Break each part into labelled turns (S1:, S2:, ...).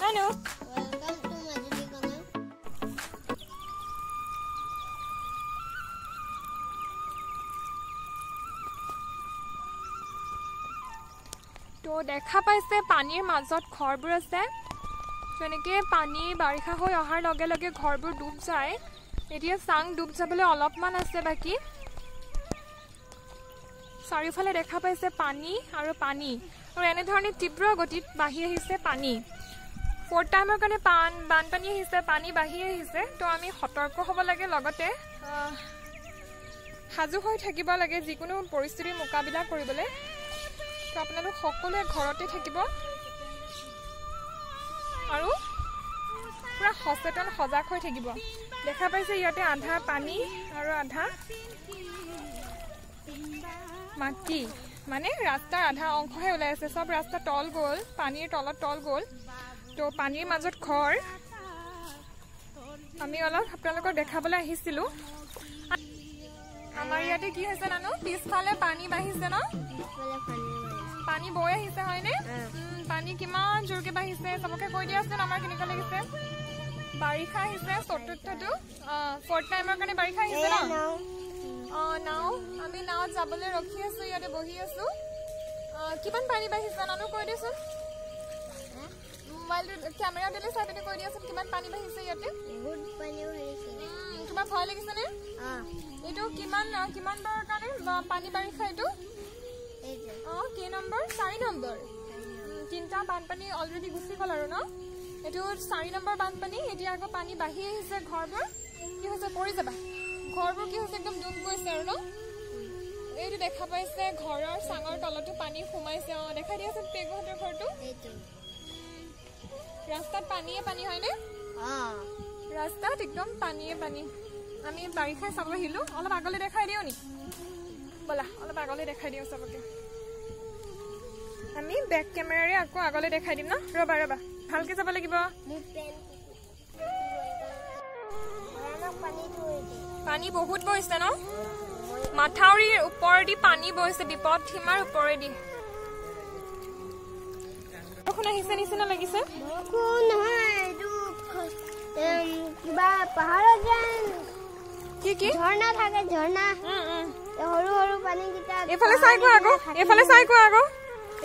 S1: জানো
S2: welcome to Majuli কণা
S1: তো দেখা পাইছে পানীৰ মাজত ঘৰবোৰ আছে। তেনেকৈ পানী বাৰিষা হৈ অহাৰ লগে লগে ঘৰবোৰ ডুব যায়। এতিয়া চাং ডুব যাবলৈ অলপমান আছে বাকী। চাৰিওফালে দেখা পাইছে পানী আৰু পানী। আৰু এনেধৰণে তীব্ৰ গতিত বাঢ়ি আহিছে পানী। ফ'ৰ্থ টাইমৰ কাৰণে পান বানপানী আহিছে পানী বাঢ়ি আহিছে। তো আমি সতৰ্ক হ'ব লাগে লগতে সাজু হৈ থাকিব লাগে যিকোনো পৰিস্থিতিৰ মোকাবিলা কৰিবলৈ। তো আপোনালোক সকলোৱে ঘৰতে থাকিব। আৰু পূৰা সচেতন সজাগ হৈ থাকিব। দেখা পাইছে ইয়াতে আধা পানী আৰু আধা মাটি। মানে ৰাস্তাৰ আধা অংশহে ওলাই আছে চব ৰাস্তা তল গ'ল পানীৰ তলত তল গ'ল। তো পানীৰ মাজত ঘৰ। আমি অলপ আপোনালোকক দেখাবলৈ আহিছিলোঁ। আমাৰ ইয়াতে কি হৈছে জানো? পিছফালে পানী বাঢ়িছে ন?
S2: পানী
S1: বৈ আহিছে হয়নে? পানী কিমান জোৰকে বাঢ়িছে চবকে কৈ দিয়াচোন আমাৰ কেনেকুৱা লাগিছে। বাৰিষা আহিছে চতুৰ্থটো। ফৰ্থ টাইমৰ কাৰণে বাৰিষা আহিছে ন?
S2: নাও।
S1: আমি নাৱত যাবলৈ ৰখি আছো ইয়াতে বহি আছো। কিমান পানী বাঢ়িছে নানু কৈ দিয়চোন মোবাইলটো কেমেৰা দিলে চাই পিনে কৈ দিয়াচোন কিমান পানী বাঢ়িছে ইয়াতে। তোমাৰ ভয় লাগিছেনে? এইটো কিমান কিমান বাৰৰ কাৰণে পানী বাৰিষা এইটো? অঁ কেই নম্বৰ? চাৰি নম্বৰ। তিনিটা বানপানী অলৰেডি গুচি গ'ল আৰু ন? এইটো চাৰি নম্বৰ বানপানী এতিয়া আকৌ পানী বাঢ়ি আহিছে ঘৰবোৰ কি হৈছে পৰি যাবা। ঘৰবোৰ কি হৈছে একদম ডুব গৈছে আৰু ন? এইটো দেখা পাইছে ঘৰৰ চাঙৰ তলতো পানী সোমাইছে। অঁ দেখাই দিয়াচোন পেগুহঁতৰ ঘৰটো। ৰাস্তাত পানীয়ে পানী হয়নে? ৰাস্তাত একদম পানীয়ে পানী। আমি বাৰিষাই চাব আহিলো। অলপ আগলৈ দেখাই দিওঁ নি? ব'লা অলপ আগলৈ দেখাই দিওঁ চবকে। আমি বেক কেমেৰাৰে আকৌ আগলৈ দেখাই দিম ন? ৰ'বা ৰ'বা। ভালকে যাব লাগিব। পানী বহুত বৈছে ন? মাথাউৰিৰ ওপৰেদি পানী বৈছে বিপদ সীমাৰ ওপৰেদি। বৰষুণ আহিছে নিচিনা লাগিছে?
S2: কিবা পাহাৰত
S1: কি কি?
S2: ঝৰ্ণা থাকে ঝৰ্ণা। সৰু সৰু পানীকেইটা
S1: এইফালে চাই কোৱা আকৌ এইফালে চাই কোৱা আকৌ।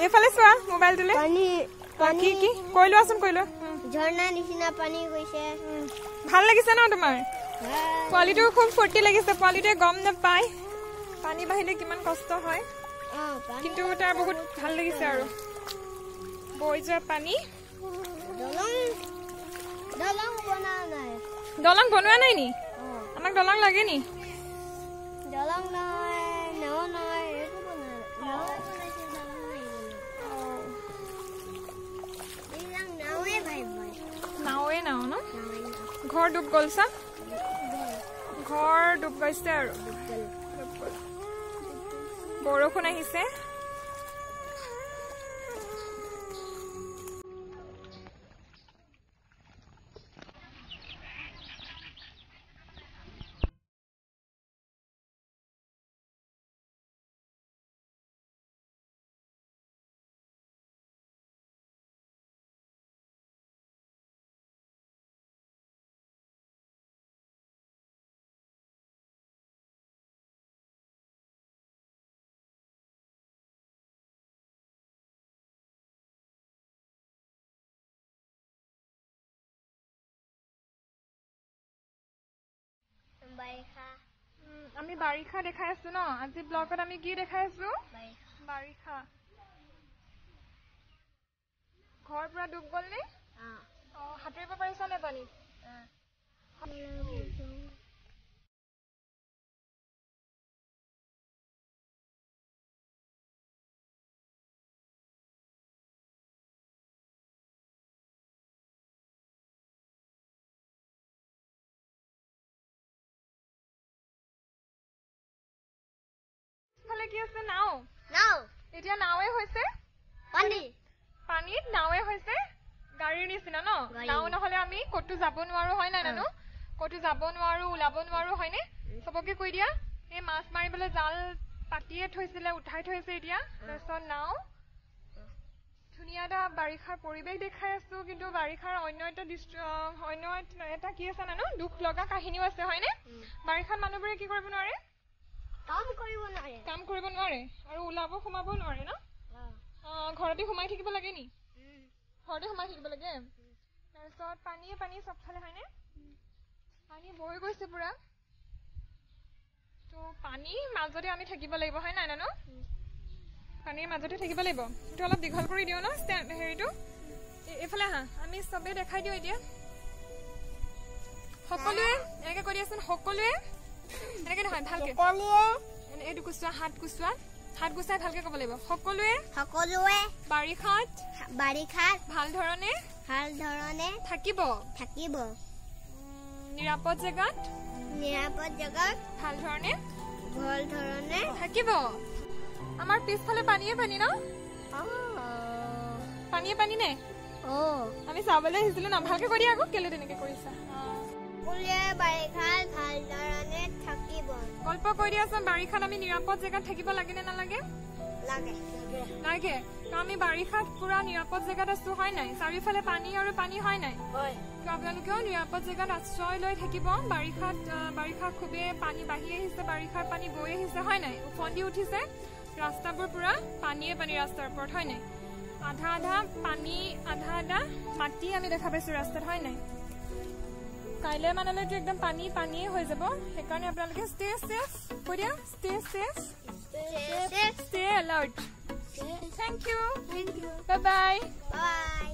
S1: এইফালে চোৱা মোবাইলটোলে।
S2: পানী
S1: কি কি? কৈ লোৱাচোন কৈ লোৱা।
S2: ঝৰ্ণা নিচিনা পানী গৈছে।
S1: ভাল লাগিছে ন তোমাৰ? পোৱালিটো খুব ফূৰ্তি লাগিছে পোৱালিটোৱে গম নাপায়। পানী বাঢ়িলে কিমান কষ্ট হয়। কিন্তু তাৰ বহুত ভাল লাগিছে আৰু। বৈ যোৱা পানী।
S2: দলং বনোৱা নাই
S1: নি? আমাক দলং লাগে নি?
S2: নাৱে
S1: নাওৱে নাও ন। ঘৰ ডুব গ'ল চা? ঘৰ ডুব গৈছে আৰু। বৰষুণ আহিছে আমি বাৰিষা দেখাই আছো ন? আজি ব্লগত আমি কি দেখাই আছো?
S2: বাৰিষা।
S1: ঘৰ পুৰা ডুব গ'ল নে?
S2: অঁ,
S1: অ সাঁতুৰিব পাৰিছা নে পানীত কি আছে নাও?
S2: নাও।
S1: এতিয়া নাওৱে হৈছে?
S2: পানী।
S1: পানীত নাওৱে হৈছে? গাড়ীৰ নিচিনা ন। নাও নহলে আমি ক'তো যাব নোৱাৰো হয় নাই নানো? ক'তো যাব নোৱাৰো ওলাব নোৱাৰো হয়নে? চবকে কৈ দিয়া। এই মাছ মাৰিবলৈ জাল পাতিয়ে থৈছিলে উঠাই থৈছে এতিয়া। তাৰপিছত নাও। ধুনীয়া এটা বাৰিষাৰ পৰিৱেশ দেখাই আছো কিন্তু বাৰিষাৰ অন্য এটা অন্য এটা- কি আছে জানো দুখ লগা কাহিনীও আছে হয়নে? বাৰিষাত মানুহবোৰে কি কৰিব নোৱাৰে?
S2: কাম কৰিব নোৱাৰে।
S1: কাম কৰিব নোৱাৰে আৰু ওলাব সোমাব নোৱাৰে ন? ঘৰতে সোমাই থাকিব লাগে নি? ঘৰতে সোমাই থাকিব লাগে। তাৰপিছত পানীয়ে পানী চবফালে হয়নে? পানী বৈ গৈছে পুৰা। ত' পানীৰ মাজতে আমি থাকিব লাগিব হয় নাই নানো? পানীৰ মাজতে থাকিব লাগিব। এইটো অলপ দীঘল কৰি দিওঁ ন হেৰিটো? এইফালে আহা আমি চবেই দেখাই দিওঁ এতিয়া। সকলোৱে এনেকে কৰি দিয়াচোন সকলোৱে। এনেকে নহয় ভালকে। এইটো কুচোৱা হাত কুচোৱা। হাত গুচাই ভালকে ক'ব লাগিব। সকলোৱে।
S2: সকলোৱে।
S1: বাৰিষাত।
S2: বাৰিষাত।
S1: ভাল ধৰণে।
S2: ভাল ধৰণে।
S1: থাকিব।
S2: থাকিব।
S1: নিৰাপদ জেগাত।
S2: নিৰাপদ জেগাত।
S1: ভাল ধৰণে।
S2: ভাল ধৰণে।
S1: থাকিব। আমাৰ পিছফালে পানীয়ে পানী ন? পানীয়ে পানী নে? আমি চাবলৈ আহিছিলো ন? ভালকে কৈ দিয়া আকৌ কেলে তেনেকে কৰিছা?
S2: সকলোৱে বাৰিষাত ভাল ধৰণে থাকিব?
S1: গল্প কৈ দিয়াচোন বাৰিষাত আমি নিৰাপদ জেগাত থাকিব লাগে নে নালাগে?
S2: লাগে।
S1: আমি বাৰিষাত পুৰা নিৰাপদ জেগাত আছো হয় নাই? চাৰিওফালে পানী আৰু পানী হয় নাই? আপোনালোকেও নিৰাপদ জেগাত আশ্ৰয় লৈ থাকিব। বাৰিষাত বাৰিষা খুবেই পানী বাঢ়ি আহিছে বাৰিষাৰ পানী বৈ আহিছে হয় নাই? ওফন্দি উঠিছে। ৰাস্তাবোৰ পুৰা পানীয়ে পানী ৰাস্তাৰ ওপৰত হয় নাই? আধা আধা পানী আধা আধা মাটি আমি দেখা পাইছো ৰাস্তাত হয় নাই? কাইলৈ মানলৈতো একদম পানী পানীয়ে হৈ যাব। সেইকাৰণে আপোনালোকে ষ্টে ছেফ কৈ দিয়া stay safe stay alert thank you bye
S2: bye